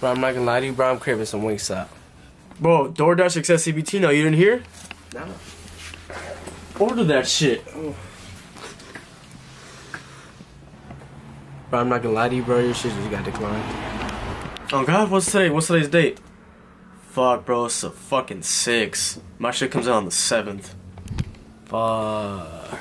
Bro, I'm not gonna lie to you, bro. I'm craving some Wingstop. Bro, DoorDash accepts EBT No, You didn't hear? No. Order that shit. Bro, I'm not gonna lie to you, bro. Your shit just got declined. Oh God, what's today? What's today's date? Fuck, bro, it's a fucking six. My shit comes out on the seventh. Fuck.